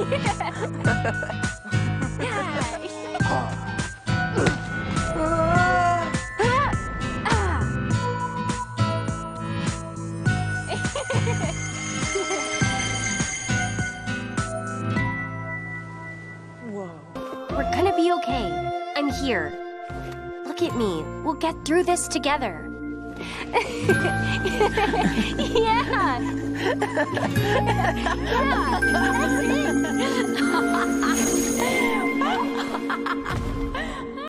We're gonna be okay. I'm here. Look at me. We'll get through this together. yeah. yeah,